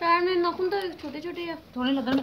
ਪੈਰਾਂ ਤੇ ਲਾਣੀ ਹਾਂ ਪੈਰ ਮੇਰੇ ਨਾਖੂਨ ਛੋਟੇ ਛੋਟੇ ਆ। ਥੋੜੇ ਲੱਗਣ